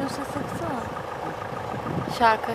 Şunun sesine kısana. Şarkı.